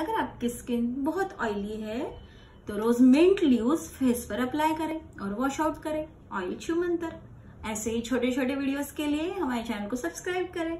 अगर आपकी स्किन बहुत ऑयली है तो रोज मिंट ल्यूज फेस पर अप्लाई करें और वॉश आउट करें ऑयल छू मंतर ऐसे ही छोटे छोटे वीडियोस के लिए हमारे चैनल को सब्सक्राइब करें।